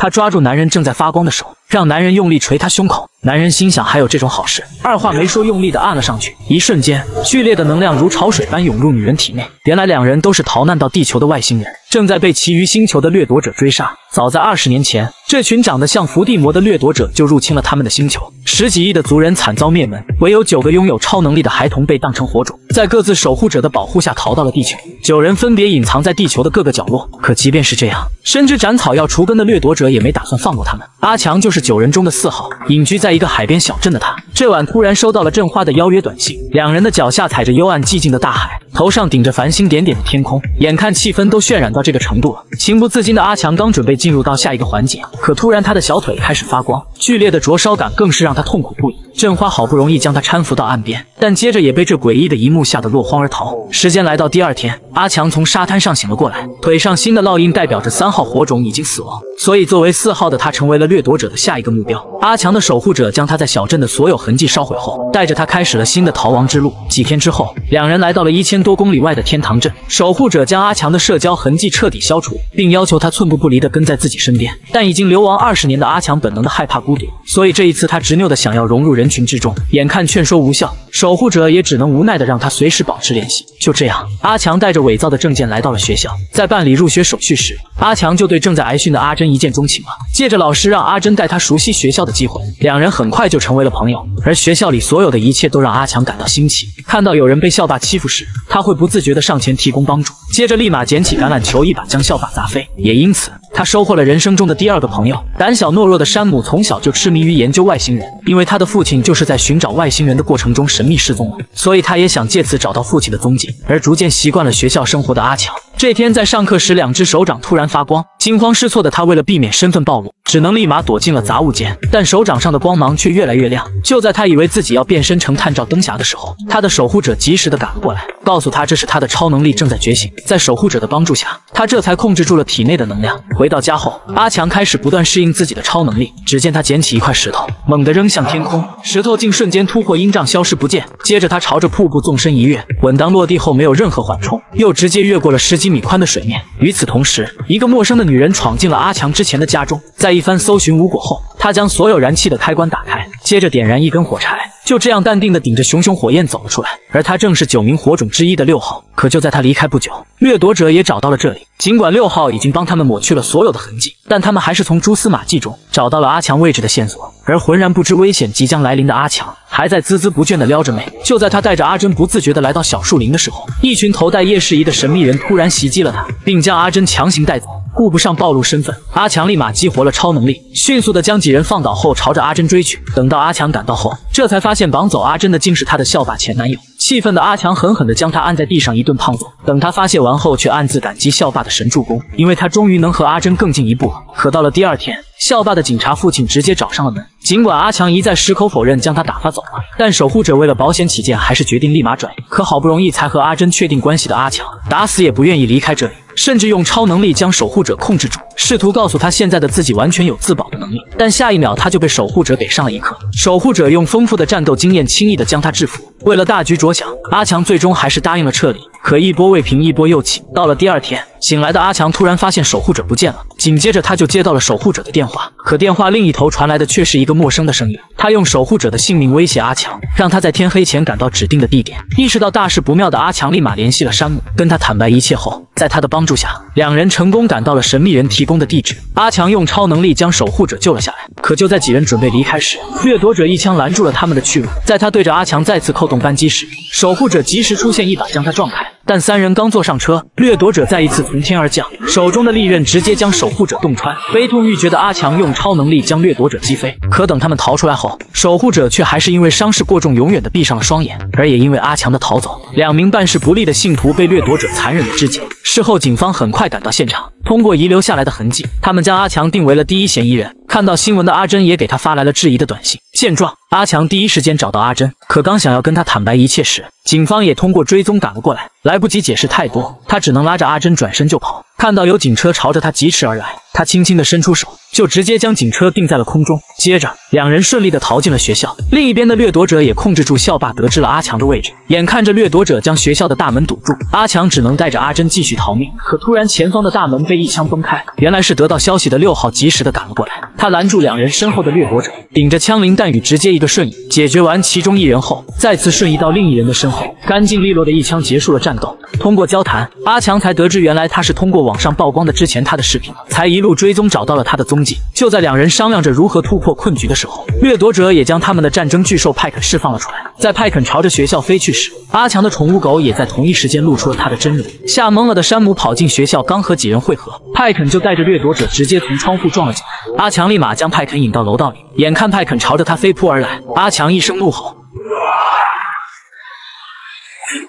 他抓住男人正在发光的手，让男人用力捶他胸口。男人心想还有这种好事，二话没说，用力的按了上去。一瞬间，剧烈的能量如潮水般涌入女人体内。原来两人都是逃难到地球的外星人，正在被其余星球的掠夺者追杀。早在二十年前，这群长得像伏地魔的掠夺者就入侵了他们的星球，十几亿的族人惨遭灭门，唯有九个拥有超能力的孩童被当成火种，在各自守护者的保护下逃到了地球。九人分别隐藏在地球的各个角落。可即便是这样，深知斩草要除根的掠夺者也没打算放过他们。阿强就是九人中的四号，隐居在。一个海边小镇的他，这晚突然收到了振花的邀约短信。两人的脚下踩着幽暗寂静的大海，头上顶着繁星点点的天空，眼看气氛都渲染到这个程度了，情不自禁的阿强刚准备进入到下一个环节，可突然他的小腿开始发光，剧烈的灼烧感更是让他痛苦不已。振花好不容易将他搀扶到岸边，但接着也被这诡异的一幕吓得落荒而逃。时间来到第二天，阿强从沙滩上醒了过来，腿上新的烙印代表着三号火种已经死亡，所以作为四号的他成为了掠夺者的下一个目标。阿强的守护。者将他在小镇的所有痕迹烧毁后，带着他开始了新的逃亡之路。几天之后，两人来到了一千多公里外的天堂镇。守护者将阿强的社交痕迹彻底消除，并要求他寸步不离地跟在自己身边。但已经流亡二十年的阿强本能的害怕孤独，所以这一次他执拗地想要融入人群之中。眼看劝说无效，守护者也只能无奈的让他随时保持联系。就这样，阿强带着伪造的证件来到了学校，在办理入学手续时，阿强就对正在挨训的阿珍一见钟情了。借着老师让阿珍带他熟悉学校的机会，两人。很快就成为了朋友，而学校里所有的一切都让阿强感到新奇。看到有人被校霸欺负时，他会不自觉的上前提供帮助，接着立马捡起橄榄球，一把将校霸砸飞。也因此，他收获了人生中的第二个朋友。胆小懦弱的山姆从小就痴迷于研究外星人，因为他的父亲就是在寻找外星人的过程中神秘失踪了，所以他也想借此找到父亲的踪迹。而逐渐习惯了学校生活的阿强，这天在上课时，两只手掌突然发光，惊慌失措的他为了避免身份暴露。只能立马躲进了杂物间，但手掌上的光芒却越来越亮。就在他以为自己要变身成探照灯侠的时候，他的守护者及时的赶了过来，告诉他这是他的超能力正在觉醒。在守护者的帮助下，他这才控制住了体内的能量。回到家后，阿强开始不断适应自己的超能力。只见他捡起一块石头，猛地扔向天空，石头竟瞬间突破阴障，消失不见。接着他朝着瀑布纵身一跃，稳当落地后没有任何缓冲，又直接越过了十米宽的水面。与此同时，一个陌生的女人闯进了阿强之前的家中，在一。番搜寻无果后，他将所有燃气的开关打开，接着点燃一根火柴，就这样淡定的顶着熊熊火焰走了出来。而他正是九名火种之一的六号。可就在他离开不久，掠夺者也找到了这里。尽管六号已经帮他们抹去了所有的痕迹，但他们还是从蛛丝马迹中找到了阿强位置的线索。而浑然不知危险即将来临的阿强，还在孜孜不倦地撩着妹。就在他带着阿珍不自觉地来到小树林的时候，一群头戴夜视仪的神秘人突然袭击了他，并将阿珍强行带走。顾不上暴露身份，阿强立马激活了超能力，迅速的将几人放倒后，朝着阿珍追去。等到阿强赶到后，这才发现绑走阿珍的竟是他的校霸前男友。气愤的阿强狠狠地将他按在地上一顿胖揍。等他发泄完后，却暗自感激校霸的神助攻，因为他终于能和阿珍更进一步了。可到了第二天，校霸的警察父亲直接找上了门。尽管阿强一再矢口否认将他打发走了，但守护者为了保险起见，还是决定立马转移。可好不容易才和阿珍确定关系的阿强，打死也不愿意离开这里。甚至用超能力将守护者控制住，试图告诉他现在的自己完全有自保的能力。但下一秒他就被守护者给上了一课。守护者用丰富的战斗经验轻易的将他制服。为了大局着想，阿强最终还是答应了撤离。可一波未平，一波又起。到了第二天，醒来的阿强突然发现守护者不见了，紧接着他就接到了守护者的电话。可电话另一头传来的却是一个陌生的声音。他用守护者的性命威胁阿强，让他在天黑前赶到指定的地点。意识到大事不妙的阿强立马联系了山姆，跟他坦白一切后，在他的帮助下，两人成功赶到了神秘人提供的地址。阿强用超能力将守护者救了下来。可就在几人准备离开时，掠夺者一枪拦住了他们的去路。在他对着阿强再次扣动扳机时，守护者及时出现，一把将他撞开。但三人刚坐上车，掠夺者再一次从天而降，手中的利刃直接将守护者洞穿。悲痛欲绝的阿强用超能力将掠夺者击飞。可等他们逃出来后，守护者却还是因为伤势过重，永远的闭上了双眼。而也因为阿强的逃走，两名办事不力的信徒被掠夺者残忍的肢解。事后，警方很快赶到现场，通过遗留下来的痕迹，他们将阿强定为了第一嫌疑人。看到新闻的阿珍也给他发来了质疑的短信。见状，阿强第一时间找到阿珍，可刚想要跟他坦白一切时，警方也通过追踪赶了过来，来不及解释太多，他只能拉着阿珍转身就跑。看到有警车朝着他疾驰而来，他轻轻的伸出手，就直接将警车定在了空中。接着，两人顺利的逃进了学校。另一边的掠夺者也控制住校霸，得知了阿强的位置，眼看着掠夺者将学校的大门堵住，阿强只能带着阿珍继续逃命。可突然，前方的大门被一枪崩开，原来是得到消息的六号及时的赶了过来，他拦住两人身后的掠夺者，顶着枪林弹雨，直接一个瞬移解决完其中一人后，再次瞬移到另一人的身后，干净利落的一枪结束了战斗。通过交谈，阿强才得知原来他是通过网网上曝光的之前他的视频，才一路追踪找到了他的踪迹。就在两人商量着如何突破困局的时候，掠夺者也将他们的战争巨兽派肯释放了出来。在派肯朝着学校飞去时，阿强的宠物狗也在同一时间露出了它的真容。吓懵了的山姆跑进学校，刚和几人汇合，派肯就带着掠夺者直接从窗户撞了进来。阿强立马将派肯引到楼道里，眼看派肯朝着他飞扑而来，阿强一声怒吼。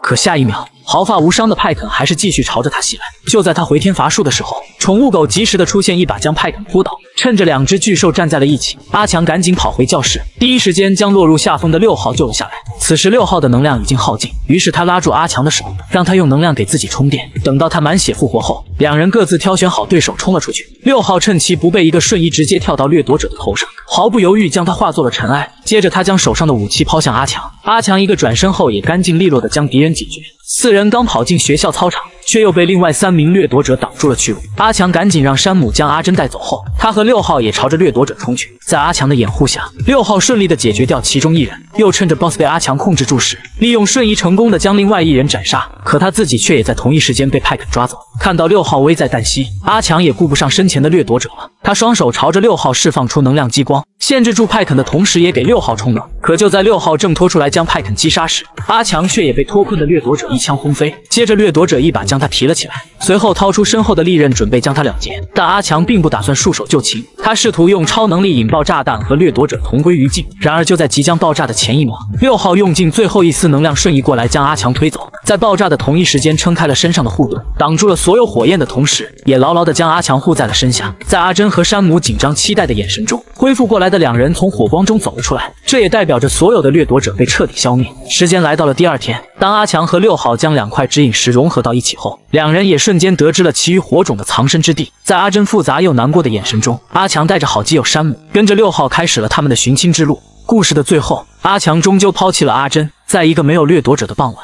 可下一秒，毫发无伤的派肯还是继续朝着他袭来。就在他回天乏术的时候，宠物狗及时的出现，一把将派肯扑倒。趁着两只巨兽站在了一起，阿强赶紧跑回教室，第一时间将落入下风的六号救了下来。此时六号的能量已经耗尽，于是他拉住阿强的手，让他用能量给自己充电。等到他满血复活后，两人各自挑选好对手冲了出去。六号趁其不备，一个瞬移直接跳到掠夺者的头上，毫不犹豫将他化作了尘埃。接着他将手上的武器抛向阿强，阿强一个转身后也干净利落的将敌人解决。四人刚跑进学校操场。却又被另外三名掠夺者挡住了去路。阿强赶紧让山姆将阿珍带走后，他和六号也朝着掠夺者冲去。在阿强的掩护下，六号顺利的解决掉其中一人，又趁着 BOSS 被阿强控制住时，利用瞬移成功的将另外一人斩杀。可他自己却也在同一时间被派肯抓走。看到六号危在旦夕，阿强也顾不上身前的掠夺者了，他双手朝着六号释放出能量激光，限制住派肯的同时，也给六号充能。可就在六号挣脱出来将派肯击杀时，阿强却也被脱困的掠夺者一枪轰飞。接着掠夺者一把将他提了起来，随后掏出身后的利刃准备将他了结。但阿强并不打算束手就擒，他试图用超能力引爆炸弹和掠夺者同归于尽。然而就在即将爆炸的前一秒，六号用尽最后一丝能量瞬移过来将阿强推走，在爆炸的同一时间撑开了身上的护盾，挡住了所有火焰的同时，也牢牢地将阿强护在了身下。在阿珍和山姆紧张期待的眼神中，恢复过来的两人从火光中走了出来，这也代表着所有的掠夺者被彻底消灭。时间来到了第二天，当阿强和六号将两块指引石融合到一起后，两人也瞬间得知了其余火种的藏身之地。在阿珍复杂又难过的眼神中，阿强带着好基友山姆，跟着六号开始了他们的寻亲之路。故事的最后，阿强终究抛弃了阿珍，在一个没有掠夺者的傍晚。